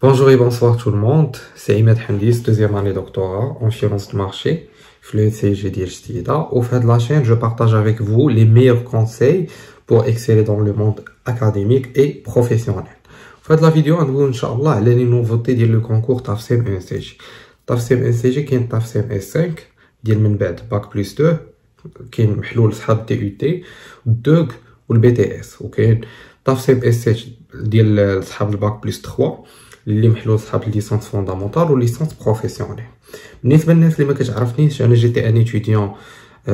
Bonjour et bonsoir tout le monde, c'est Imad Handis, deuxième année doctorat en finance de marché, le CG d'Irstida. Au fait de la chaîne, je partage avec vous les meilleurs conseils pour exceller dans le monde académique et professionnel. Au fait de la vidéo, on va Inch'Allah les nouveautés du concours TAFSEM NCG. TAFSEM NCG qui est TAFSEM S5, ديال من بعد باك بلس 2 كاين محلول صحاب دي يو تي والدوغ والبي تي اس وكاين تافسيم اس اتش ديال صحاب الباك بلس 3 اللي محلول صحاب licence fondamentale و licence professionnelle. بالنسبة للناس اللي ما كتعرفنيش أنا j'étais un étudiant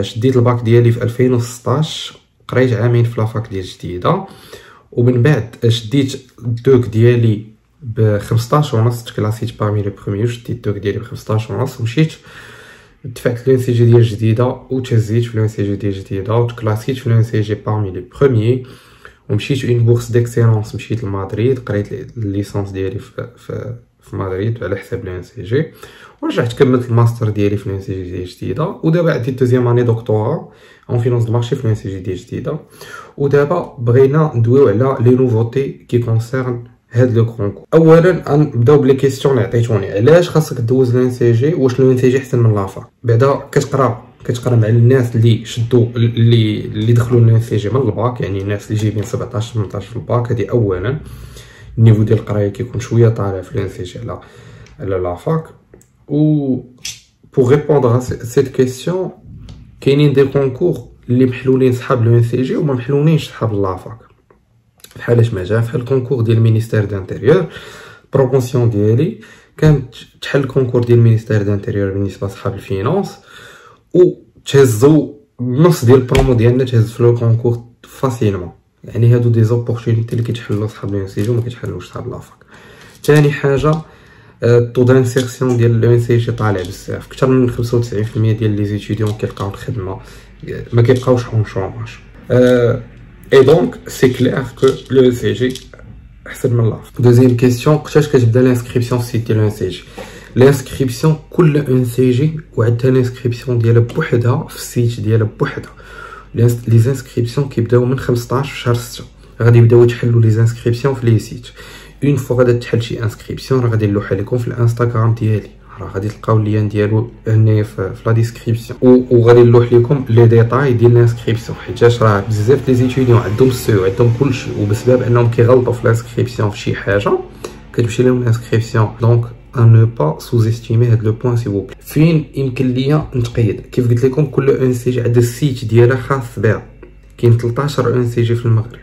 شديت الباك ديالي في 2016 قريت عامين في la fac ديال جديدة ومن بعد شديت ال DEUG ديالي ب 15 ونص تكلاسيت parmi les premiers شديت ال DEUG ديالي ب 15 ونص ومشيت دفعت l'ENCG ديال جديدة وتهزيت في l'ENCG ديال جديدة وتكلاسيت في l'ENCG parmi les premiers ومشيت en bourse d'excellence مشيت لمدريد قريت ال licence ديالي في, في, في مدريد على حساب l'ENCG ورجعت كملت الماستر ديالي في l'ENCG جديدة. ودابا عندي deuxième année doctorat en finance de في l'ENCG جديدة. ودابا بغينا ندويو على les nouveautés qui concernent هاد le concours اولا نبداو ب les questions اللي عطيتوني علاش خاصك دوز l'ENCG؟ واش l'ENCG أحسن من la fac؟ بعدا كتقرا كتقرا مع الناس اللي شدوا اللي اللي دخلوا l'ENCG من الباك يعني الناس اللي جايبين 17 18 في الباك هادي اولا ال niveau ديال القراية كيكون شوية طالع في l'ENCG على على la fac و pour répondre cette question كاينين des concours اللي محلولين صحاب l'ENCG وما محلولينش صحاب la fac بحال ما جا بحال ال concours ديال ال ministère d'intérieur promotion ديالي كانت تحل ال concours ديال ال ministère d'intérieur بالنسبة لصحاب ال finance و تهزو نص ديال البرومو ديالنا تهز في le concours facilement. يعني هادو des opportunités اللي كيتحلو صحاب لو سي جي وما كيتحلوش صحاب la fac ثاني حاجة ال taux d'insertion ديال لو سي جي طالع بزاف. أكثر من 95% ديال les étudiants كيلقاو الخدمة. ما كيبقاوش en chômage. et donc c'est clair que l'ENCG احسن من la fac deuxième question وقتاش كتبدا l'inscription في ديال l'ENCG l'inscription كل ENCG وعندها l'inscription ديالها بوحدها في ال site ديالها بوحدها les inscriptions كيبداو من 15 في شهر 6 غادي يبداو يتحلوا les inscriptions في les sites une fois غادا تحل شي inscription راه غادي نلوحها لكم في الانستغرام ديالي راه غادي تلقاو ال lien ديالو هنا في la description وغادي نلوح لكم les détails ديال ال inscription حيتاش راه بزاف les étudiants عندهم ال seuil عندهم كلشي وبسبب انهم كيغلطوا في ال inscription في شي حاجة كتمشي لهم ال inscription donc faut pas sous-estimer هاد le point سي بوبلي فين يمكن ليا نتقيد؟ كيف قلت لكم كل ENCG عندها ال site ديالها خاص بها. كاين 13 ENCG في المغرب.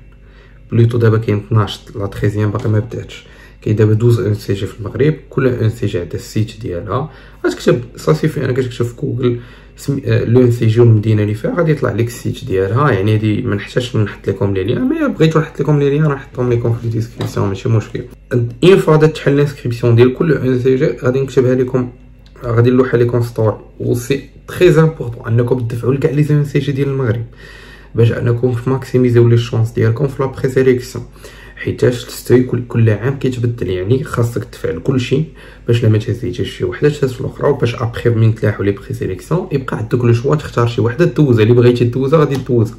plutôt دابا كاين 12 لا 13 باقي ما بداتش. كاين دابا 12 ENCG في المغرب كل ENCG عندها ال site ديالها. غتكتب صافي أنا كتكتب في جوجل. l'ENCG والمدينه اللي فيها غادي يطلع لك ال site ديالها. يعني هادي ما نحتاجش نحط لكم les liens mais بغيتو نحط لكم les liens نحطهم لكم في ال description ماشي مشكل. une fois غادا تحل ال inscription ديال كل ENCG غادي نكتبها لكم غادي نلوحها لكم story و c'est très important أنكم تدفعوا لكاع les ENCG ديال المغرب باش أنكم ماكسيميزيو les chances ديالكم في la présélection حيتاش le seuil كل, كل عام كيتبدل يعني خاصك تدفع لكلشي باش لما تهزيتيش شي وحدة تهز في الأخرى وباش ابخي من تلاحو les présélections يبقى عندك le choix تختار شي وحدة دوزها اللي بغيتي دوزها غادي دوزها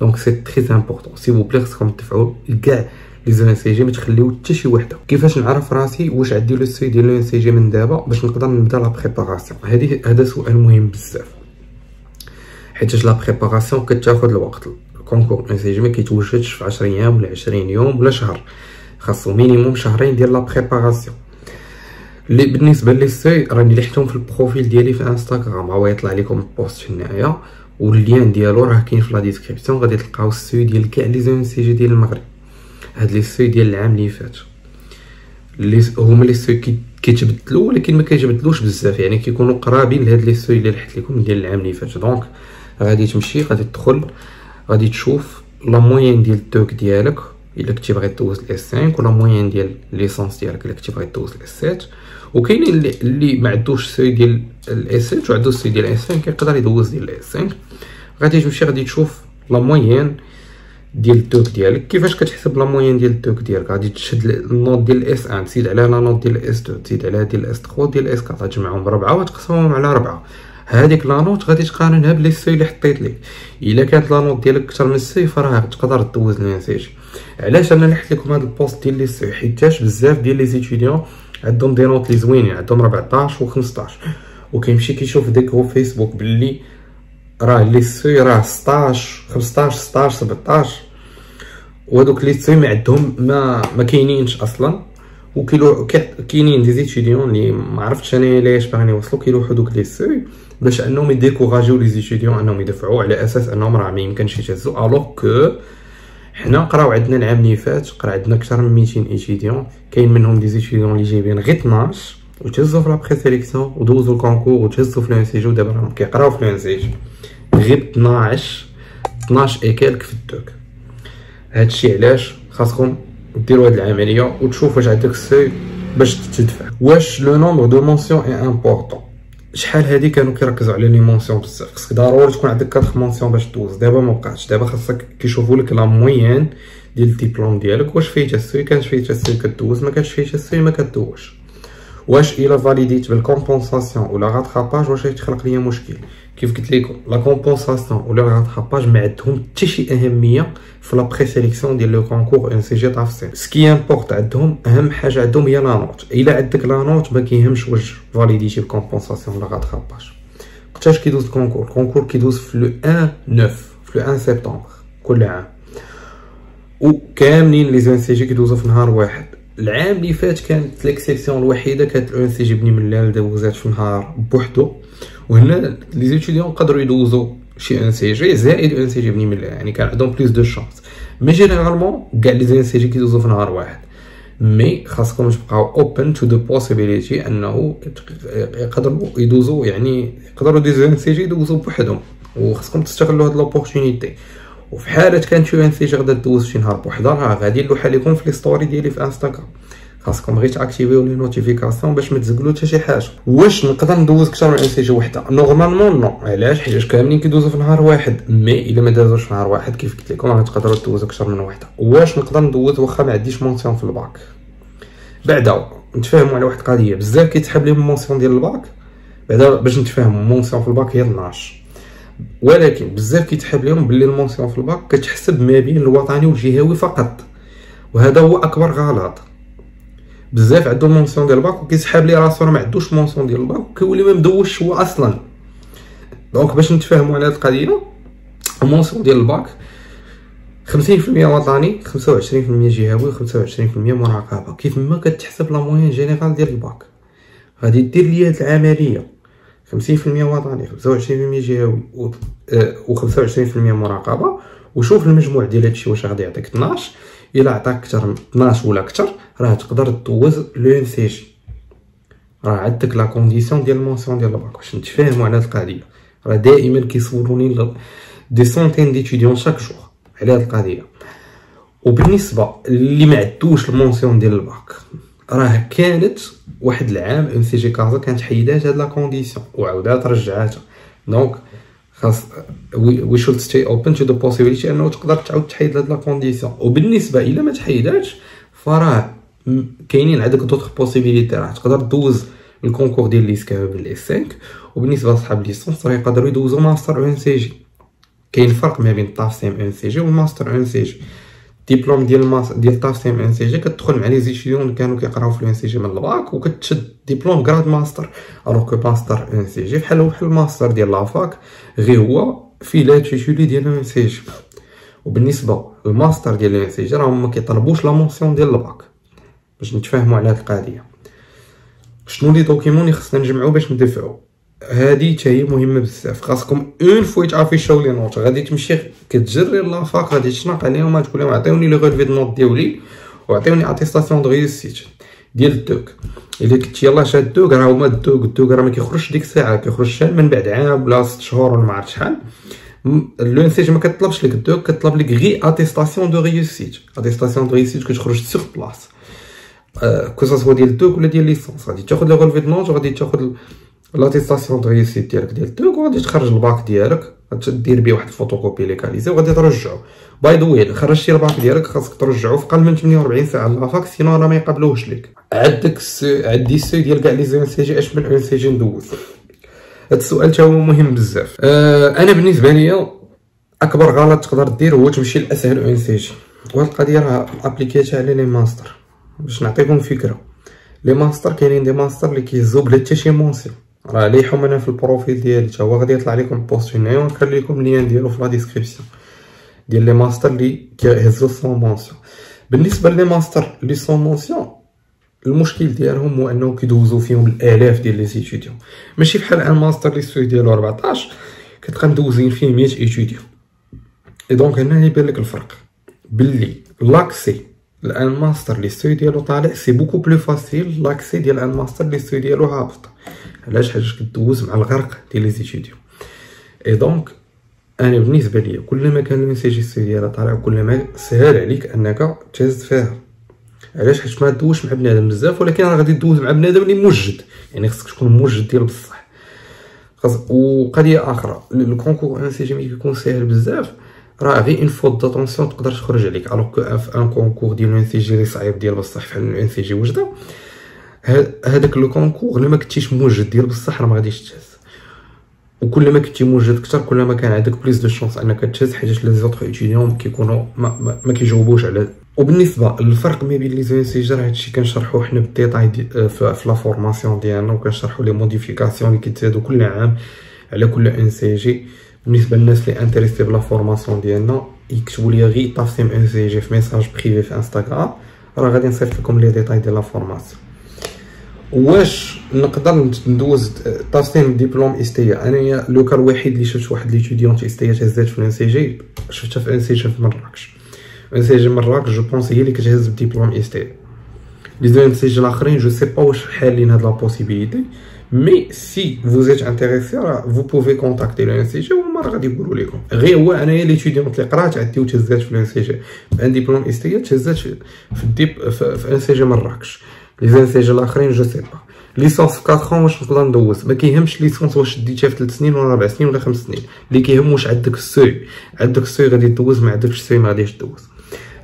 donc c'est très important سي بلي خصكم تدفعوا لكاع les ENCG ما تخليو حتى شي وحدة. كيفاش نعرف راسي واش عندي le seuil ديال l'ENCG من دابا باش نقدر نبدا la préparation هذه هذا سؤال مهم بزاف. حيتاش la préparation كتاخذ الوقت. concours ENCG ما كيتوجدش في 10 أيام ولا 20 يوم ولا شهر. خاصو minimum شهرين ديال la préparation. بالنسبة les seuils راني لحتهم في ال profil ديالي في انستغرام هو يطلع لكم ال post هنايا وال lien ديالو راه كاين في la description غادي تلقاو les seuils ديال كاع les ENCG ديال المغرب. هاد les seuils ديال العام اللي فات. اللي هما les seuils كيتبدلوا ولكن ما كيتبدلوش بزاف. يعني كيكونوا قرابين لهاد les seuils اللي لحت لكم ديال العام اللي فات. donc غادي تمشي غادي تدخل. غادي تشوف la moyenne ديال ال DEUG ديالك إلا كنتي باغي دوز ال S5 و la moyenne ديال la licence ديالك إلا كنتي باغي دوز ال S7 وكاينين اللي, اللي ما عندوش سي ديال الاس 7 وعندو سي ديال ال S5 كيقدر يدوز ديال الاس 5 غادي تمشي غادي تشوف la moyenne ديال ال DEUG ديالك. كيفاش كتحسب la moyenne ديال ال DEUG ديالك؟ غادي تشد ال note ديال ال S1 تزيد عليها la note ديال ال S2 تزيد عليها ديال ال S3 ديال ال S4 تجمعهم بربعه وتقسمهم على ربعة. هذيك la note غادي تقارنها ب les seuils اللي حطيت لك إلا كانت la note ديالك أكثر من ال seuil فراه تقدر دوز ENCG علاش أنا نحكي لكم هذا ال post ديال les seuils؟ حيتاش بزاف ديال les étudiants عندهم des notes لي زوينين عندهم 14 و 15 وكيمشي كيشوف ديك هو فيسبوك باللي راه les seuils راه 16 15 16 17 وهذوك les seuils ما عندهم ما ما كاينينش أصلا. وكيلو كاينين des étudiants اللي ما عرفتش أنا علاش باغيين يوصلوا كيلوحوا دوك les seuils. باش انهم ي décourager و les étudiants انهم يدفعوا على أساس انهم راه ما يمكنش يتهزوا alors que حنا قراو عندنا العام اللي فات قرا عندنا أكثر من 200 étudiants كاين منهم des étudiants اللي جايبين غير 12 وتهزوا في la présélection ودوزوا ال concours وتهزوا في l'ENCG ودابا راهم كيقراو في l'ENCG غير 12 12 et quelques في ال DEUG. هادشي علاش؟ خاصكم ديروا هاد العملية وتشوف واش عندك ال seuil باش تدفع. واش le nombre de mentions est important شحال هادي كانوا كيركزوا على les mentions بزاف. خصك ضروري تكون عندك 4 mentions باش دوز. دابا ما بقاش دابا خاصك كيشوفوا لك la moyenne ديال الدبلوم ديالك. واش فيه ال seuil كانت فيه ال seuil كدوز. ما كانش فيه ال seuil ما كدوزش. واش إلا valider ت ب la compensation ولا rattrapage واش غيتخلق ليا مشكل؟ كيف قلت لكم la compensation ولا rattrapage ما عندهم حتى شي أهمية في la présélection ديال le concours ENCG TAFSEM ce qui importe عندهم أهم حاجة عندهم هي la note إلا عندك la note ما كيهمش واش valider تي ب la compensation ولا rattrapage. وقتاش كيدوز ال concours ال concours كيدوز في le 1 9 في le 1 سبتمبر كل عام. وكاملين les ENCG كيدوزو في نهار واحد. العام اللي فات كانت l'exception الوحيدة كانت ال ENCG بني ملال دوزات في نهار بوحدو. وهنا les étudiants قدروا يدوزو شي ان سي جي زائد ان سي جي بني ملال يعني كان عندهم plus de chances mais généralement كاع les ENCG كيدوزو في نهار واحد. mais خاصكم تبقاو open to the possibility أنه يقدروا يدوزو يعني يقدروا des ENCG يدوزو بوحدهم. وخاصكم تستغلوا هاد l'opportunité وفي حالة كانت شي ENCG غدا دوز شي نهار بوحدها راه غادي نلوحها لكم في les stories ديالي في انستغرام خاصكم غير ت activer و les notifications باش ما تزقلو حتى شي حاجة. واش نقدر ندوز أكثر من ENCG وحدة؟ normalement non علاش؟ حيت كاملين كيدوزو في نهار واحد. mais إلا ما دازوش في نهار واحد كيف قلت لكم غتقدروا دوزو أكثر من وحدة. واش نقدر ندوز؟ واخا ما عنديش mention في الباك. بعدا نتفاهموا على واحد القضية. بزاف كيتحب لهم mention ديال الباك؟ بعدا باش نتفاهموا mention في الباك هي 12 ولكن بزاف كيتحب لهم باللي ال mention في الباك كتحسب ما بين الوطني والجهوي فقط. وهذا هو أكبر غلط. بزاف عندهم mention ديال الباك وكيسحاب لي راسو راه ما عندوش mention ديال الباك وكيولي ما مدوش هو أصلا. donc باش نتفاهموا على هاد القضية ال mention ديال الباك 50% وطني 25% جهوي 25% مراقبة. كيف ما كتحسب la moyenne générale ديال الباك. غادي دير لي هاد العملية. 50% وطني 25% جهوي و 25% مراقبة. وشوف المجموع ديال هادشي واش غادي يعطيك 12 إلا عطاك أكثر من 12 ولا أكثر راه تقدر دوز لو ام سي جي. راه عندك la condition ديال ال mention ديال الباك. باش نتفاهموا على هاد القضية. راه دائما كيسولوني des centaines d'étudiants chaque jour على هاد القضية. وبالنسبة اللي ما عندوش ال mention ديال الباك راه كانت واحد العام ENCG Casa كانت حيدات هاد la condition وعاودات رجعاتها donc خاص we should stay open to the possibility انه تقدر تعاود تحيد هاد la condition وبالنسبة إلا ما تحيداتش فراه كاينين عندك d'autres possibilités راه تقدر دوز ال concours ديال l'ISCAE ب ال S5 وبالنسبة لصحاب la licence راه يقدروا يدوزو master ENCG كاين فرق ما بين TAFSEM ENCG وال master ENCG diplôme ديال ال mas ديال TAFSEM ENCG كتدخل مع les étudiants اللي كانوا كيقراو في ال ENCG من الباك وكتشد diplôme grade master alors que master ENCG بحال بحال الماستر ديال la fac غير هو في l'intitulé ديال ENCG وبالنسبة للماستر ديال ENCG راهم ما كيطلبوش la mention ديال الباك. باش نتفاهموا على هاد القضية. شنو les documents اللي خصنا نجمعو باش ندفعو؟ هادي حتى هي مهمة بزاف. خاصكم une fois يت afficher او les notes غادي تمشي كتجري la fac غادي تشنق عليهم تقول لهم عطيوني les relevés de notes ديالي وعطيوني attestation de réussite ديال ال DEUG. إلا قلت يلاه شاد ال DEUG راه هما ال DEUG ال DEUG راه ما كيخرجش ديك الساعة. كيخرج من بعد عام ولا ست شهور ولا ما عرفت شحال. l'ENCG ما كطلبش لك ال DEUG كطلب لك غي attestation de réussite attestation de réussite كتخرج sur place que ce soit ديال ال DEUG ولا ديال licence غادي تاخذ les relevés de notes وغادي تاخذ l'attestation de réussite ديالك ديال ال DEUG وغادي تخرج الباك ديالك غادير بيه واحد ال photocopie légalisée وغادي ترجعو. by the way خرجتي الباك ديالك خاصك ترجعو في أقل من 48 ساعة. la fac sinon راه ما يقبلوهش ليك. عندك عندي ال seuil ديال كاع les ENCG اش من ENCG ندوز. هاد السؤال تا هو مهم بزاف. أه أنا بالنسبة ليا أكبر غلط تقدر دير هو تمشي لاسهل ENCG. وهاد القضية راه ابليكيتها على les masters. باش نعطيكم فكرة. les masters كاينين des masters اللي كيهزو بلا حتى شي mention. راه لايحهم أنا في ال profil ديالي تا هو غادي يطلع لكم ال post هنايا ونخلي لكم ال lien ديالو في la description ديال les masters اللي كيهزو sans mention بالنسبة les masters لي sans mention المشكل ديالهم هو انه كيدوزو فيهم الآلاف ديال les étudiants ماشي بحال un master le seuil ديالو 14 كتبقى مدوزين فيه 100 étudiants et donc هنا يبان لك الفرق. باللي l'accès à un master le seuil ديالو طالع c'est beaucoup plus facile l'accès ديال un master le seuil ديالو هابط. علاش؟ حيت كدوز مع الغرق ديال les étudiants et donc أنا بالنسبة ليا كل ما كان الميساجي ديالها طالع كل ما سهل عليك أنك تهز فيها. علاش؟ حيت ما دوزش مع بنادم بزاف ولكن راه غادي دوز مع بنادم اللي موجد. يعني خصك تكون موجد ديال بصح. خاص وقضية أخرى ال concours جي مي كيكون ساهل بزاف راه غير une faute d'attention تقدر تخرج عليك. alors que un concours ديال ENCG صعيب ديال بصح بحال ENCG وجدة. هذاك le concours إلا ما كنتيش موجد ديال بصح راه ما غاديش تهز. وكل ما كنتي موجد أكثر كل ما كان عندك plus de chances أنك تهز حيت les autres étudiants كيكونوا ما, ما, ما كيجاوبوش على وبالنسبة للفرق ما بين les ENCG هادشي كنشرحوه حنا بال détail دي في, في la formation ديالنا وكنشرحوا les modifications اللي كيتزادوا كل عام على كل ENCG بالنسبة للناس اللي intéressés ب la formation ديالنا يكتبوا لي غير TAFSEM ENCG في message privé في انستغرام راه غادي نصيفط لكم les détails ديال la formation واش نقدر ندوز TAFSEM diplôme ISTA انايا le cas الوحيد اللي شفت واحد l'étudiante ISTA تهزات في ENCG شفتها في ENCG في مراكش ENCG مراكش je pense هي اللي كتهز ب diplôme ISTA les ENCG الاخرين je sais pas واش حالين هاد la possibilité mais si vous êtes intéressé vous pouvez contacter l'ENCG وهما راه غادي يقولوا لكم غير هو انايا l'étudiante اللي قرات عندي وتهزات في ال ENCG عندي diplôme ISTA تهزات في الديب في ان سي جي مراكش لي زان سي جي الاخرين je sais pas licence في 4 واش نقدر ندوز ما كيهمش licence واش ديتيها في 3 سنين ولا 4 سنين ولا 5 سنين اللي كيهم واش عندك السوي عندك السوي غادي دوز ما عندكش ال seuil ما غاديش دوز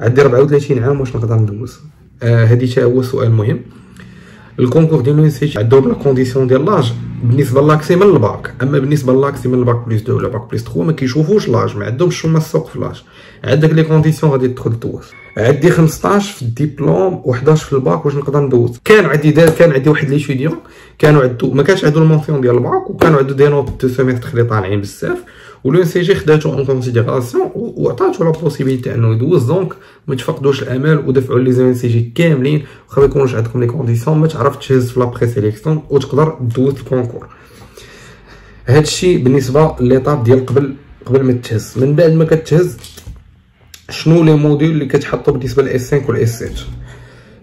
عندي 34 عام واش نقدر ندوز هادي حتى هو سؤال مهم ال concours ديال l'ENCG عندهم la condition ديال l'âge بالنسبة l'accès من الباك اما بالنسبة l'accès من ال bac plus 2 ولا bac plus 3 ما كيشوفوش l'âge ما عندهمش هما السوق في l'âge عندك les conditions غادي تدخل دوز عندي 15 في الدبلوم و11 في الباك واش نقدر ندوز. كان عندي دار كان عندي واحد l'étudiant كانوا عندو ما كانش عندو ال mention ديال الباك وكانوا عندو des notes de semestre اللي طالعين بزاف و l'ENCG خداتو en considération وعطاتو la possibilité انه يدوز. donc ما تفقدوش الامل ودفعوا les ENCG كاملين واخا ما يكونوش عندكم les conditions ما تعرف تهز في la présélection وتقدر دوز ال concours هادشي بالنسبة les étapes ديال قبل قبل ما تهز. من بعد ما كتهز شنو les modules اللي كتحطو بالنسبة ل S5 وال S7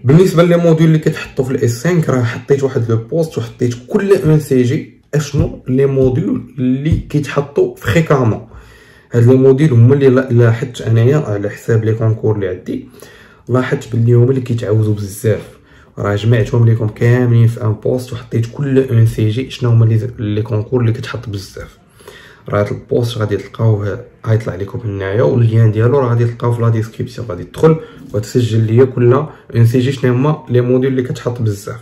بالنسبة les modules اللي كتحطو في ال S5 راه حطيت واحد le post وحطيت كل ENCG. أشنو les modules اللي كيتحطوا fréquemment؟ هاد les modules هما اللي لاحظت أنايا على حساب les concours اللي عندي. لاحظت بلي هما اللي كيتعاودوا بزاف. راه جمعتهم لكم كاملين في un post وحطيت كل ENCG. شنو هما les concours اللي كتحط بزاف. راه هاد ال post غادي تلقاوه غيطلع لكم هنايا وال lien ديالو راه غادي تلقاوه في la description غادي تدخل وتسجل ليا كل ENCG شنو هما les modules اللي كتحط بزاف.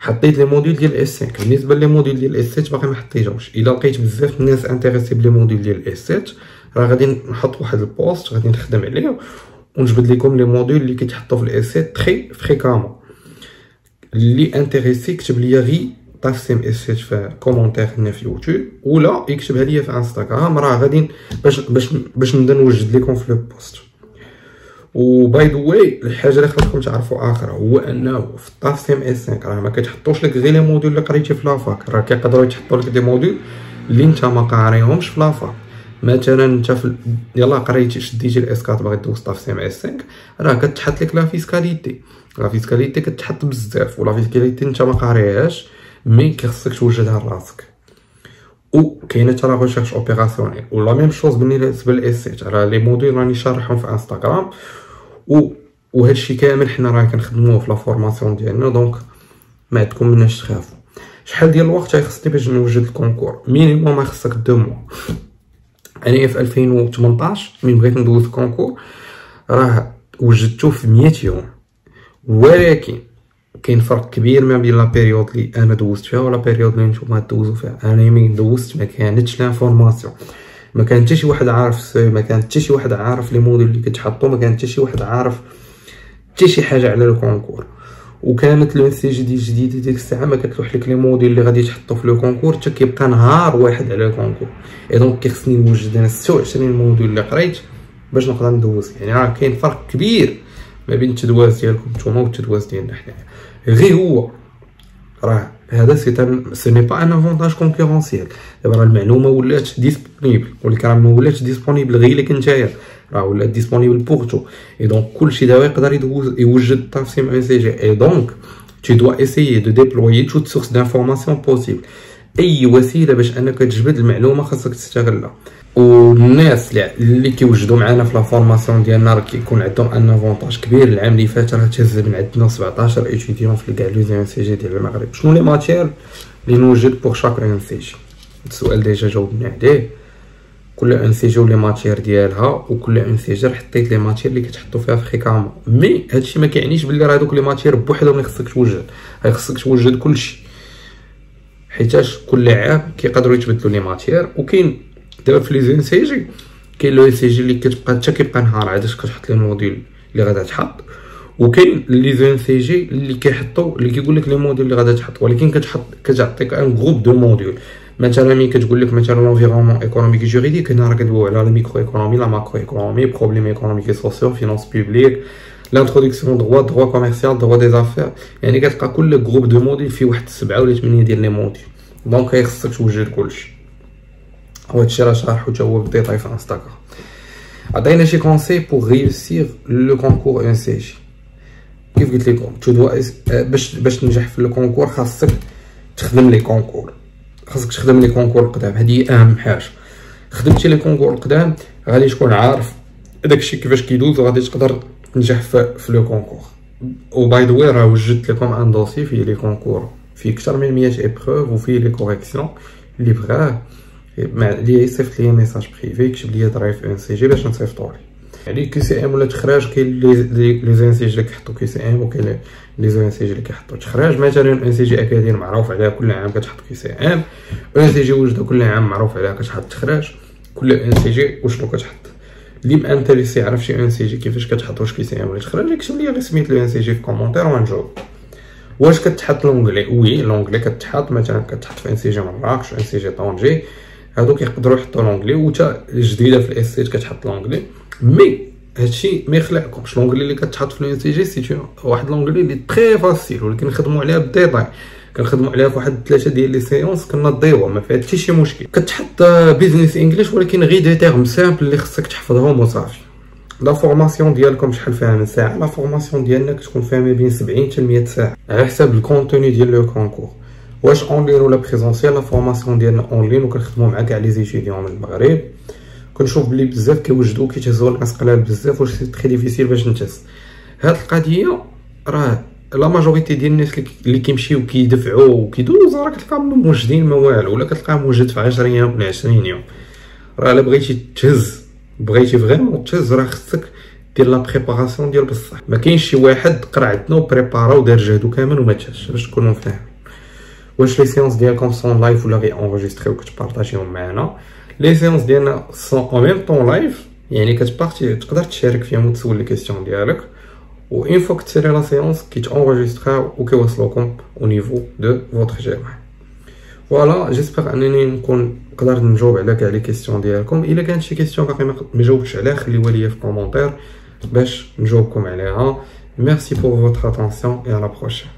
حطيت les modules ديال S5 بالنسبة les modules ديال S7 باقي ما حطيتهمش. إلا لقيت بزاف الناس intéressés ب les modules ديال S7 راه غادي نحط واحد ال post غادي نخدم عليه ونجبد لكم les modules اللي كيتحطوا في ال S7 très fréquemment اللي intéressé كتب ليا غي TAFSEM S7 في commentaire هنا في يوتيوب ولا يكتبها ليا في انستغرام راه غادي باش باش باش نبدأ نوجد لكم في le post و by the way الحاجة اللي خاصكم تعرفوا أخرى هو أنه في ال TAFSEM S5 راه ما كتحطوش لك غير les modules اللي قريتي في la fac. راه كيقدروا يتحطوا لك des modules اللي انت ما قاريهمش في la fac. مثلا انت في يلا قريتي شديتي ال S4 باغي دوز TAFSEM S5 راه كتحط لك la fiscalité la fiscalité كتحط بزاف و la fiscalité انت ما قاريهاش. mais كيخصك توجدها لراسك وكاينه حتى la recherche opérationnelle و la même chose بالنسبة S7 راه les modules راني شارحهم في انستغرام و وهادشي كامل حنا راه كنخدموه في la formation ديالنا. donc ما عندكم مناش تخافوا. شحال ديال الوقت غيخصني باش نوجد ال concours minimum خصك deux mois انايا في 2018 ملي بغيت ندوز ال concours راه وجدتو في 100 يوم. ولكن كاين فرق كبير ما بين la période اللي أنا دوزت فيها و la période اللي نتوما دوزو فيها أنا ملي دوزت ما كانتش l'information ما كان حتى شي واحد عارف ما كان حتى شي واحد عارف les modules اللي كتحطو ما كان حتى شي واحد عارف حتى شي حاجة على ال concours وكانت l'ENCG دي جديده ديك الساعة ما كتلوح لك les modules اللي غادي تحطو في le concours حتى كيبقى نهار واحد على ال concours et donc كيخصني نوجد أنا 26 modules اللي قريت باش نقدر ندوز يعني راه كاين فرق كبير ما بين التدواز ديالكم نتوما والتدواز ديالنا حنايا غير هو راه هذا c'est ce n'est pas un avantage concurrentiel دابا راه المعلومه ولات disponible ولكن راه ما ولاتش disponible غير لك نتايا راه ولات disponible pour tous et donc كلشي دابا يقدر يدوز يوجد ال TAFSEM ENCG et donc tu dois essayer de déployer toute source d'information possible أي وسيلة باش أنك تجبد المعلومة خاصك تستغلها. والناس اللي كيوجدوا معنا في la formation ديالنا راه كيكون عندهم un avantage كبير. العام اللي فات راه تهز من عندنا 17 étudiants في كاع les ENCG ديال المغرب. شنو les matières اللي نوجد pour chaque ENCG؟ السؤال déjà جاوبنا عليه. كل ENCG و les matières ديالها وكل ENCG حطيت les matières اللي كتحطوا فيها في خيكامة. mais هادشي ما كيعنيش بلي راه هادوك les matières بوحدهم اللي خصك توجد. خصك توجد كلشي. حيتاش كل عام كيقدروا يتبدلوا les matières وكاين دابا في les ENCG كاين لو سي جي اللي كتبقى حتى كيبقى نهار عادش كتحط les modules اللي غادا تحط وكاين les ENCG اللي كيحطوا اللي كيقول لك les modules اللي غادا تحط ولكن كتحط كتعطيك un groupe de modules مثلا ملي كتقول لك مثلا l'environnement économique juridique هنا راه كدويو على la micro-économie la macro-économie problèmes économiques sociaux finances publiques l'introduction droit droit commercial droit des affaires يعني كتلقى كل groupe de modules فيه واحد سبعة ولا ثمانية ديال les modules donc خصك توجد كلشي وهادشي راه شارحو تا هو بال détail في انستغرام عطينا شي conseils pour réussir le concours ENCG كيف قلت لكم؟ tu dois باش باش تنجح في ال concours خاصك تخدم les concours خاصك تخدم les concours القدام. هادي أهم حاجة. خدمتي les concours القدام غادي تكون عارف داكشي كيفاش كيدوز وغادي تقدر تنجح في, le concours by the way راه وجدت لكم un dossier فيه les concours فيه أكثر من 100 épreuves وفيه les corrections اللي بغاه مع لي يصيفط ليا message privé يكتب ليا drive ENCG باش نصيفطو ليه يعني QCM ولا تخراج كاين les ENCG اللي كيحطو QCM وكاين les ENCG اللي كيحطو تخراج. مثلا ENCG اكادير معروف عليها كل عام كتحط كي سي ام ENCG وجده كل عام معروف عليها كتحط تخراج. كل ان سي جي وشنو كتحط؟ اللي م intéressé يعرف شي ENCG كيفاش كتحط؟ واش QCM ولا تخراج يكتب ليا غير سميت l'ENCG في commentaire ونجاوب واش كتحط l'anglais oui l'anglais كتحط مثلا كتحط في ENCG مراكش ENCG Tanger. هادوك يقدروا يحطوا l'anglais وتا الجديده في الاس كتحط l'anglais mais هادشي ما يخلعكمش l'anglais اللي كتحط في ال ENCG؟ c'est واحد l'anglais اللي très facile ولكن نخدموا عليها بال détail كنخدموا عليها في واحد ثلاثة ديال les séances كنضيوها ما فيها حتى شي مشكل. كتحط business English ولكن غير des termes simples اللي خصك تحفظهم وصافي. la formation ديالكم شحال فيها من ساعة؟ la formation ديالنا كتكون فيها ما بين 70 حتى 100 ساعة على حساب ال contenu ديال le concours واش اونلاين ولا présentiel la formation ديالنا اونلاين وكنخدموا مع كاع les étudiants من المغرب. كنشوف بلي بزاف كيوجدوا كيتهزوا الاسقلال بزاف واش c'est très difficile باش نتهز هاد القضية راه la majorité ديال الناس اللي كيمشيو كيدفعوا وكيدوزوا راه كتلقاهم موجدين ما والو ولا كتلقاه موجد في 10 أيام ولا 20 يوم. راه إلا بغيتي تهز بغيتي vraiment تهز راه خصك دير la préparation ديال بصح. ما كاينش شي واحد قرا عندنا وبريبارا ودار جهدو كامل وما تهزش باش تكونوا فاهمين واش les séances ديالكم sont live ولا غير enregistrées وكتبارطاجيهم معنا les séances ديالنا sont en même temps live يعني كتبارتي تقدر تشارك فيهم وتسول les questions ديالك و une fois كتسالي la séance كيتونغيستراو وكيوصلوكم au niveau de votre Gmail voilà j'espère انني نكون قدرت نجاوب على كاع les questions ديالكم الا كانت شي questions باقي ما جاوبتش عليها خليوها ليا في commentaire باش نجاوبكم عليها ميرسي بور فوتر اتونسيون اي على بروشين